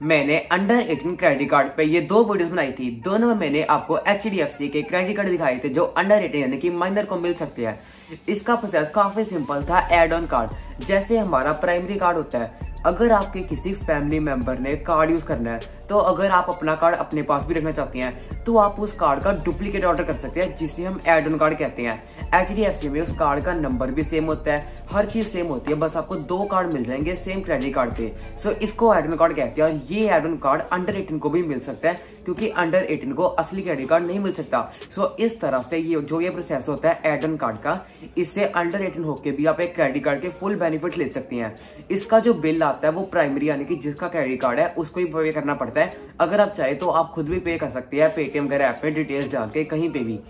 मैंने under 18 credit card पे ये दो वीडियोस बनाई थी। दोनों में मैंने आपको एचडीएफसी के क्रेडिट कार्ड दिखाए थे, जो अंडर 18 यानी कि माइनर को मिल सकते हैं। इसका प्रोसेस काफ़ी सिंपल था एड ऑन कार्ड जैसे हमारा प्राइमरी कार्ड होता है, अगर आपके किसी फैमिली मेंबर ने कार्ड यूज़ करना है तो अगर आप अपना कार्ड अपने पास भी रखना चाहते हैं तो आप उस कार्ड का डुप्लीकेट ऑर्डर कर सकते हैं, जिसे हम एड ऑन कार्ड कहते हैं। एच डी एफ़ सी में उस कार्ड का नंबर भी सेम होता है, हर चीज़ सेम होती है, बस आपको दो कार्ड मिल जाएँगे सेम क्रेडिट कार्ड पे। सो इसको एड ऑन कार्ड कहते हैं और ये add on card under eighteen को भी मिल सकता है, क्योंकि अंडर एटीन को असली क्रेडिट कार्ड नहीं मिल सकता। सो इस तरह से ये जो ये प्रोसेस होता है एड ऑन कार्ड का, इससे अंडर एटीन होकर भी आप एक क्रेडिट कार्ड के फुल बेनिफिट ले सकते हैं। इसका जो बिल आता है, वो प्राइमरी यानी कि जिसका क्रेडिट कार्ड है, उसको ही पे करना पड़ता है। अगर आप चाहे तो आप खुद भी पे कर सकते हैं पेटीएम वगैरह ऐप पे डिटेल्स डाल के कहीं पे भी।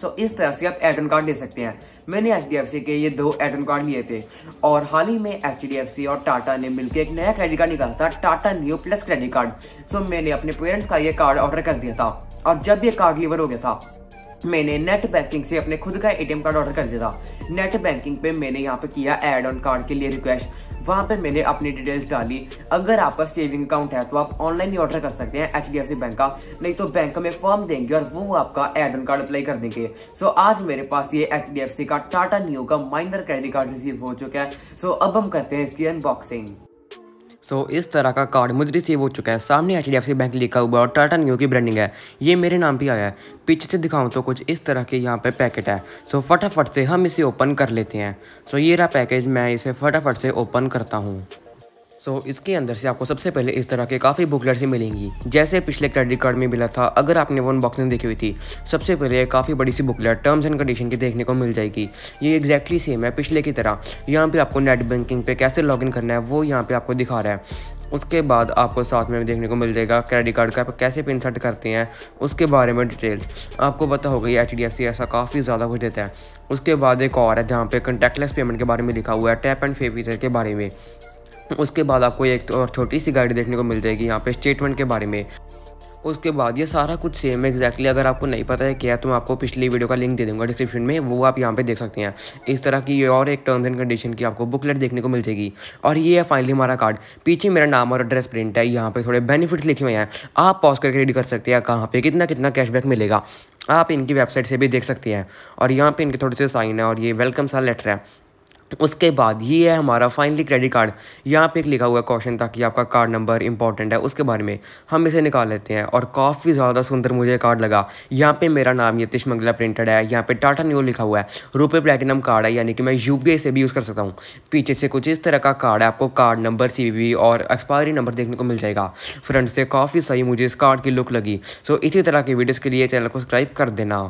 सो so, इस तरह से आप एड कार्ड ले सकते हैं। मैंने एचडीएफसी के ये दो एड कार्ड लिए थे। और हाल ही में एचडीएफसी और टाटा ने मिलकर एक नया क्रेडिट कार्ड निकाला था Tata Neu plus credit card so so, मैंने अपने पेरेंट्स का ये कार्ड ऑर्डर कर दिया था। और जब ये कार्ड डिलीवर हो गया था मैंने नेट बैंकिंग से अपने खुद का एटीएम कार्ड ऑर्डर कर दिया था। नेट बैंकिंग पे मैंने यहाँ पे किया एड ऑन कार्ड के लिए रिक्वेस्ट वहाँ पे मैंने अपनी डिटेल्स डाली। अगर आपका सेविंग अकाउंट है तो आप ऑनलाइन ही ऑर्डर कर सकते हैं एचडीएफसी बैंक का। नहीं तो बैंक में फॉर्म देंगे और वो आपका एड ऑन कार्ड अप्लाई कर देंगे। सो आज मेरे पास ये एच का टाटा न्यू का माइनर क्रेडिट कार्ड रिसीव हो चुका है। सो अब हम करते हैं इसकी अनबॉक्सिंग सो so, इस तरह का कार्ड मुझे रिसीव हो चुका है। सामने H D F C bank लिखा हुआ और टाटा न्यू की ब्रांडिंग है। ये मेरे नाम भी आया है। पीछे से दिखाऊँ तो कुछ इस तरह के यहाँ पे पैकेट है। सो so, फटाफट से हम इसे ओपन कर लेते हैं। सो so, ये रहा पैकेज मैं इसे फटाफट से ओपन करता हूँ। सो so, इसके अंदर से आपको सबसे पहले इस तरह के काफ़ी बुकलेट्स मिलेंगी। जैसे पिछले क्रेडिट कार्ड में मिला था अगर आपने वो अनबॉक्सिंग देखी हुई थी सबसे पहले काफ़ी बड़ी सी बुकलेट टर्म्स एंड कंडीशन की देखने को मिल जाएगी। ये एक्जैक्टली सेम है पिछले की तरह। यहाँ पे आपको नेट बैंकिंग पे कैसे लॉगिन करना है वो यहाँ पे आपको दिखा रहा है। उसके बाद आपको साथ में भी देखने को मिल जाएगा क्रेडिट कार्ड का कैसे पिन सेट करते हैं उसके बारे में डिटेल्स आपको पता होगा एच एफ़ सी ऐसा काफ़ी ज़्यादा कुछ देता है। उसके बाद एक और है जहाँ पे कंटेक्टलेस पेमेंट के बारे में लिखा हुआ है टैप एंड पे फीचर के बारे में। उसके बाद आपको एक और छोटी सी गाइड देखने को मिल जाएगी यहाँ पे स्टेटमेंट के बारे में। उसके बाद ये सारा कुछ सेम है एक्जैक्टली अगर आपको नहीं पता है क्या तो मैं आपको पिछली वीडियो का लिंक दे दूँगा डिस्क्रिप्शन में, वो आप यहाँ पे देख सकते हैं। इस तरह की और एक टर्म्स एंड कंडीशन की आपको बुकलेट देखने को मिल जाएगी। और ये है फाइनली हमारा कार्ड पीछे मेरा नाम और एड्रेस प्रिंट है, यहाँ पे थोड़े बेनिफिट्स लिखे हुए हैं। आप पॉज करके रेडी कर सकते हैं कहाँ पर कितना कितना कैशबैक मिलेगा। आप इनकी वेबसाइट से भी देख सकते हैं। और यहाँ पर इनके थोड़े से साइन है और ये वेलकम सा लेटर है। उसके बाद ये है हमारा फाइनली क्रेडिट कार्ड यहाँ पे एक लिखा हुआ क्वेश्चन ताकि आपका कार्ड नंबर इंपॉर्टेंट है, उसके बारे में हम इसे निकाल लेते हैं और काफ़ी ज़्यादा सुंदर मुझे कार्ड लगा। यहाँ पे मेरा नाम यतीश मंगला प्रिंटेड है, यहाँ पे टाटा न्यू लिखा हुआ है रुपये प्लेटिनम कार्ड है, यानी कि मैं यूपीआई से भी यूज़ कर सकता हूँ। पीछे से कुछ इस तरह का कार्ड है, आपको कार्ड नंबर सी और एक्सपायरी नंबर देखने को मिल जाएगा। फ्रेंड्स से काफ़ी सही मुझे इस कार्ड की लुक लगी। सो इसी तरह की वीडियोज़ के लिए चैनल को सब्सक्राइब कर देना।